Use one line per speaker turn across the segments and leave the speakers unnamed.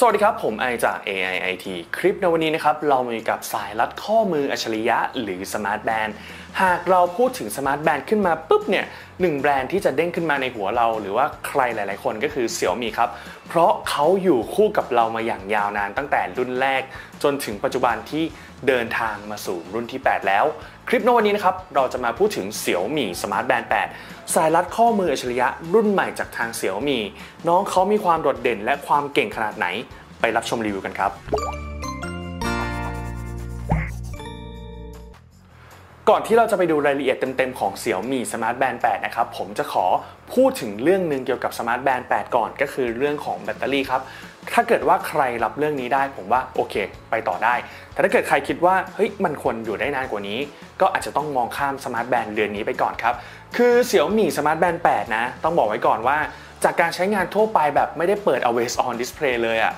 สวัสดีครับ ผมไอจาก AIIT คลิปในวันนี้นะครับ เรามีกับสายลัดข้อมืออัจฉริยะ หรือ Smart Band หากเราพูดถึง Smart Band ขึ้นมาปุ๊บเนี่ยหนึ่งแบรนด์ที่จะเด้งขึ้นมาในหัวเรา หรือว่าใครหลาย ๆ คนก็คือ Xiaomi ครับ เพราะเขาอยู่คู่กับเรามาอย่างยาวนานตั้งแต่รุ่นแรก จนถึงปัจจุบันที่เดินทางมาสู่รุ่นที่ 8 แล้ว คลิปในวันนี้นะครับ เราจะมาพูดถึง Xiaomi Smart Band 8สายรัดข้อมืออัจฉริยะรุ่นใหม่จากทาง Xiaomi น้องเขามีความโดดเด่นและความเก่งขนาดไหน ไปรับชมรีวิวกันครับ ก่อนที่เราจะไปดูรายละเอียดเต็มๆของ Xiaomi Smart Band 8 นะครับ ผมจะขอพูดถึงเรื่องหนึ่งเกี่ยวกับ Smart Band 8 ก่อน ก็คือเรื่องของแบตเตอรี่ครับ ถ้าเกิดว่าใครรับเรื่องนี้ได้ ผมว่าโอเค ไปต่อได้ แต่ถ้าเกิดใครคิดว่าเฮ้ยมันควรอยู่ได้นานกว่านี้ ก็อาจจะต้องมองข้าม Smart Band เรือนนี้ไปก่อนครับ คือ Xiaomi Smart Band 8 นะ ต้องบอกไว้ก่อนว่า จากการใช้งานทั่วไปแบบไม่ได้เปิด always on display เลยอะ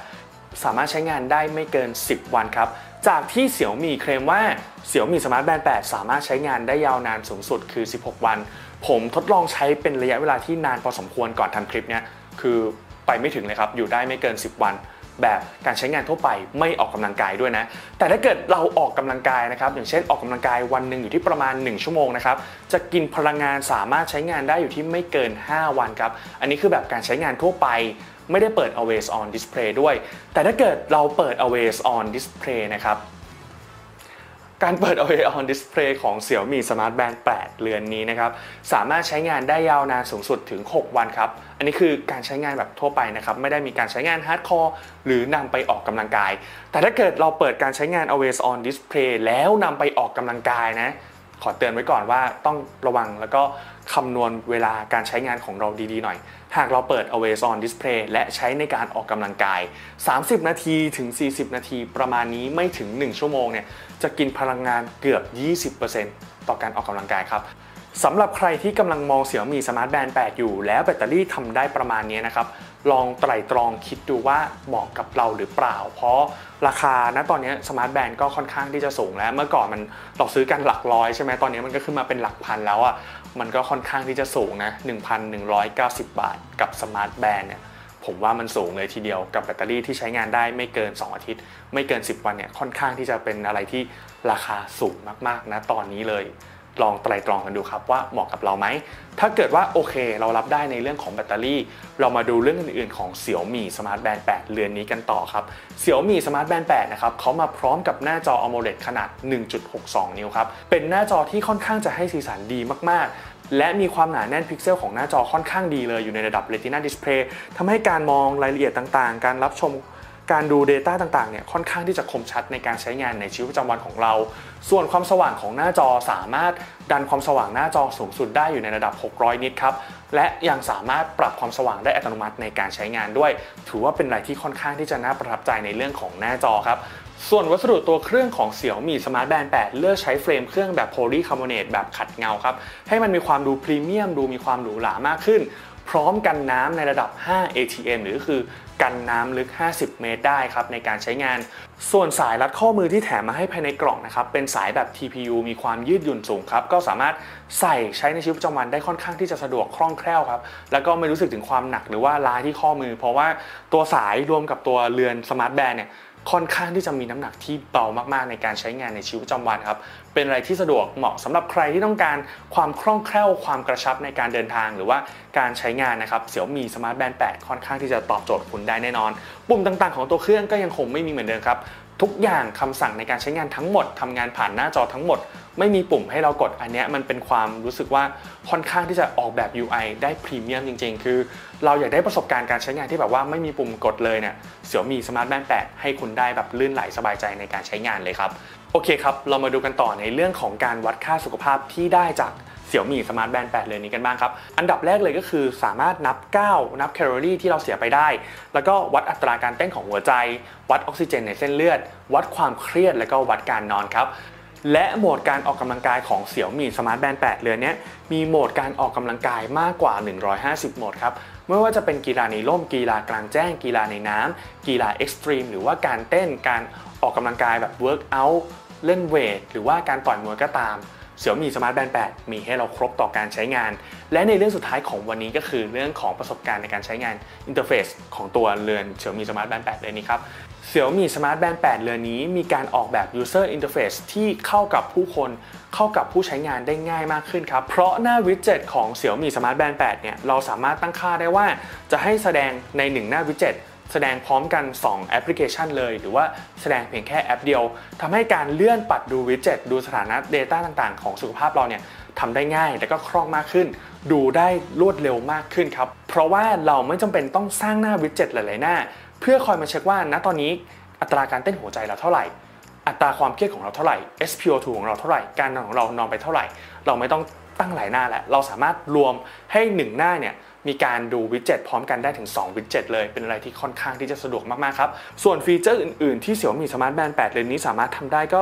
สามารถใช้งานได้ไม่เกิน 10 วันครับ จากที่เสี่ยวมีเคลมว่าเสี่ยวมีสมาร์ทแบนด์ 8 สามารถใช้งานได้ยาวนานสูงสุดคือ 16 วัน ผมทดลองใช้เป็นระยะเวลาที่นานพอสมควรก่อนทำคลิปเนี้ยคือไปไม่ถึงเลยครับ อยู่ได้ไม่เกิน 10 วัน แบบการใช้งานทั่วไปไม่ออกกำลังกายด้วยนะ แต่ถ้าเกิดเราออกกำลังกายนะครับอย่างเช่นออกกำลังกายวันหนึ่งอยู่ที่ประมาณ 1 ชั่วโมงนะครับจะกินพลังงานสามารถใช้งานได้อยู่ที่ไม่เกิน 5 วันครับอันนี้คือแบบการใช้งานทั่วไปไม่ได้เปิด always on display ด้วย แต่ถ้าเกิดเราเปิด always on display นะครับ การเปิด always on display ของ Xiaomi Smart Band 8 เรือนนี้นะครับ สามารถใช้งานได้ยาวนานสูงสุดถึง 6 วันครับ อันนี้คือการใช้งานแบบทั่วไปนะครับ ไม่ได้มีการใช้งาน hardcoreหรือนำไปออกกำลังกาย แต่ถ้าเกิดเราเปิดการใช้งาน always on display แล้วนำไปออกกำลังกายนะ ขอเตือนไว้ก่อนว่าต้องระวังแล้วก็คำนวณเวลาการใช้งานของเราดีๆหน่อย หากเราเปิด always on display และใช้ในการออกกำลังกาย 30 นาทีถึง 40 นาทีประมาณนี้ไม่ถึง 1 ชั่วโมงเนี่ยจะกินพลังงานเกือบ 20%ต่อการออกกำลังกายครับ สำหรับใครที่กำลังมอง Xiaomi Smart Band 8อยู่ แล้วแบตเตอรี่ทำได้ประมาณนี้นะครับ ลองไตร่ตรองคิดดูว่าเหมาะกับเราหรือเปล่า เพราะราคาณตอนนี้ Smart Band ก็ค่อนข้างที่จะสูงแล้ว เมื่อก่อนมันเราซื้อกันหลักร้อยใช่ไหมตอนนี้มันก็ขึ้นมาเป็นหลักพันแล้วอะ มันก็ค่อนข้างที่จะสูงนะ1,190 บาท กับ Smart Band เนี่ยผมว่ามันสูงเลยทีเดียวกับแบตเตอรี่ที่ใช้งานได้ไม่เกิน 2 อาทิตย์ ไม่เกิน 10 วันเนี่ยค่อนข้างที่จะเป็นอะไรที่ราคาสูงมากๆนะตอนนี้เลย ลองไตรตรองกันดูครับว่าเหมาะกับเราไหม ถ้าเกิดว่าโอเค เรารับได้ในเรื่องของแบตเตอรี่ เรามาดูเรื่องอื่นๆของ Xiaomi Smart Band 8 เรือนนี้กันต่อครับ Xiaomi Smart Band 8 นะครับเขามาพร้อมกับหน้าจอ AMOLED ขนาด 1.62 นิ้วครับ เป็นหน้าจอที่ค่อนข้างจะให้สีสันดีมากๆและมีความหนาแน่นพิกเซลของหน้าจอค่อนข้างดีเลยอยู่ในระดับ Retina Display ทำให้การมองรายละเอียดต่างๆ การรับชม การดู Data ต่างๆเนี่ยค่อนข้างที่จะคมชัดในการใช้งานในชีวิตประจำวันของเรา ส่วนความสว่างของหน้าจอสามารถดันความสว่างหน้าจอสูงสุดได้อยู่ในระดับ 600 นิตครับ และยังสามารถปรับความสว่างได้อัตโนมัติในการใช้งานด้วย ถือว่าเป็นอะไรที่ค่อนข้างที่จะน่าประทับใจในเรื่องของหน้าจอครับส่วนวัสดุตัวเครื่องของ Xiaomi Smart Band 8 เลือกใช้เฟรมเครื่องแบบ Polycarbonate แบบขัดเงาครับ ให้มันมีความดูพรีเมียมดูมีความหรูหรามากขึ้น พร้อมกันน้ำในระดับ 5 ATM หรือคือ กันน้ำลึก 50 เมตรได้ครับในการใช้งาน ส่วนสายรัดข้อมือที่แถมมาให้ภายในกล่องนะครับเป็นสายแบบ TPU มีความยืดหยุ่นสูงครับก็สามารถใส่ใช้ในชีวิตประจำวันได้ค่อนข้างที่จะสะดวกคล่องแคล่วครับแล้วก็ไม่รู้สึกถึงความหนักหรือว่าล้าที่ข้อมือ เพราะว่าตัวสายรวมกับตัวเรือนสมาร์ทแบนด์เนี่ย ค่อนข้างที่จะมีน้ำหนักที่เบามากๆในการใช้งานในชีวิตประจำวันครับ เป็นอะไรที่สะดวกเหมาะสำหรับใครที่ต้องการความคล่องแคล่วความกระชับในการเดินทางหรือว่าการใช้งานนะครับ Xiaomi Smart Band 8ค่อนข้างที่จะตอบโจทย์คุณได้แน่นอน ปุ่มต่างๆของตัวเครื่องก็ยังคงไม่มีเหมือนเดิมครับ ทุกอย่างคำสั่งในการใช้งานทั้งหมดทำงานผ่านหน้าจอทั้งหมด ไม่มีปุ่มให้เรากดอันนี้มันเป็นความรู้สึกว่าค่อนข้างที่จะออกแบบ UI ได้พรีเมียมจริง ๆ คือ เราอยากได้ประสบการณ์การใช้งานที่แบบว่าไม่มีปุ่มกดเลยเนี่ย Xiaomi Smart Band 8ให้คุณได้แบบลื่นไหลสบายใจในการใช้งานเลยครับโอเคครับเรามาดูกันต่อในเรื่องของการวัดค่าสุขภาพที่ได้จาก Xiaomi Smart Band 8เรือนนี้กันบ้างครับ อันดับแรกเลยก็คือสามารถนับก้าวนับแคลอรี่ที่เราเสียไปได้ แล้วก็วัดอัตราการเต้นของหัวใจ วัดออกซิเจนในเส้นเลือด วัดความเครียดแล้วก็วัดการนอนครับและโหมดการออกกำลังกายของ Xiaomi Smart Band 8เรือนนี้มีโหมดการออกกำลังกายมากกว่า 150 โหมดครับไม่ว่าจะเป็นกีฬาในร่มกีฬากลางแจ้ง กีฬาในน้ำกีฬา extreme หรือว่าการเต้นการออกกำลังกายแบบ workoutเล่นเวทหรือว่าการต่อยมวยก็ตาม Xiaomi Smart Band 8มีให้เราครบต่อการใช้งาน และในเรื่องสุดท้ายของวันนี้ก็คือเรื่องของประสบการณ์ในการใช้งาน interface ของตัวเรือน Xiaomi Smart Band 8เรือนนี้ครับ Xiaomi Smart Band 8เรือนนี้มีการออกแบบ User Interface ที่เข้ากับผู้คนเข้ากับผู้ใช้งานได้ง่ายมากขึ้นครับ เพราะหน้า widget ของ Xiaomi Smart Band 8เนี่ยเราสามารถตั้งค่าได้ว่าจะให้แสดงใน 1 หน้า widget แสดงพร้อมกัน 2 แอปพลิเคชันเลย หรือว่าแสดงเพียงแค่แอปเดียวทำให้การเลื่อนปัดดู widget ดูสถานะ Data ต่างๆ ของสุขภาพเราเนี่ยทำได้ง่ายและก็คล่องมากขึ้น ดูได้รวดเร็วมากขึ้นครับ เพราะว่าเราไม่จำเป็นต้องสร้างหน้า widget หลายๆหน้า เพื่อคอยมาเช็คว่าณตอนนี้อัตราการเต้นหัวใจเราเท่าไหร่อัตราความเครียดของเราเท่าไหร่ SpO2 ของเราเท่าไหร่ การนอนของเรานอนไปเท่าไหร่ เราไม่ต้องตั้งหลายหน้าแล้วเราสามารถรวมให้ 1 หน้าเนี่ย มีการดูวิดเจ็ตพร้อมกันได้ถึง 2 วิดเจ็ตเลย เป็นอะไรที่ค่อนข้างที่จะสะดวกมากๆครับ ส่วนฟีเจอร์อื่นๆที่ Xiaomi Smart Band 8 เลนนี้สามารถทำได้ก็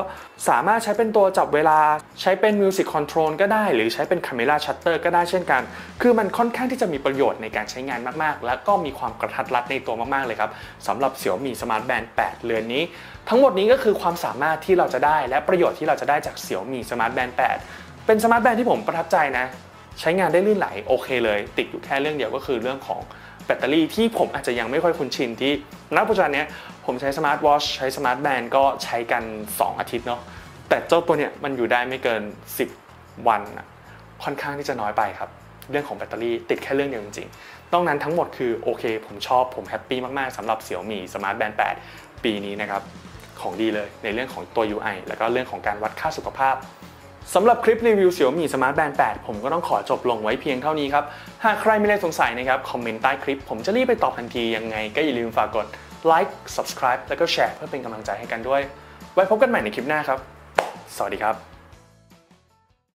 สามารถใช้เป็นตัวจับเวลา ใช้เป็น Music Control ก็ได้ หรือใช้เป็น Camera Shutter ก็ได้เช่นกัน คือมันค่อนข้างที่จะมีประโยชน์ในการใช้งานมากๆ และก็มีความกระทัดรัดในตัวมากๆเลยครับสำหรับ Xiaomi Smart Band 8 เรือนนี้ ทั้งหมดนี้ก็คือความสามารถที่เราจะได้ และประโยชน์ที่เราจะได้จาก Xiaomi Smart Band 8 เป็น Smart Band ที่ผมประทับใจนะ ใช้งานได้ลื่นไหลโอเคเลย ติดอยู่แค่เรื่องเดียวก็คือเรื่องของแบตเตอรี่ที่ผมอาจจะยังไม่ค่อยคุ้นชินที่ณปัจจุบันนี้ผมใช้สมาร์ทวอชใช้ smart band ก็ใช้กัน 2 อาทิตย์เนาะแต่เจ้าตัวเนี้ยมันอยู่ได้ไม่เกิน 10 วันค่อนข้างที่จะน้อยไปครับ เรื่องของแบตเตอรี่ติดแค่เรื่องเดียวจริงๆนอกนั้นทั้งหมดคือโอเค ผมชอบผม happy มากๆสำหรับ Xiaomi Smart Band 8 ปีนี้นะครับ ของดีเลยในเรื่องของตัว UI แล้วก็เรื่องของการวัดค่าสุขภาพ สำหรับคลิปรีวิว Xiaomi Smart Band 8 ผมก็ต้องขอจบลงไว้เพียงเท่านี้ครับ หากใครมีอะไรสงสัยนะครับ คอมเมนต์ใต้คลิป ผมจะรีบไปตอบทันที ยังไงก็อย่าลืมฝากกดไลค์ subscribe แล้วก็แชร์เพื่อเป็นกำลังใจให้กันด้วย ไว้พบกันใหม่ในคลิปหน้าครับ สวัสดีครับ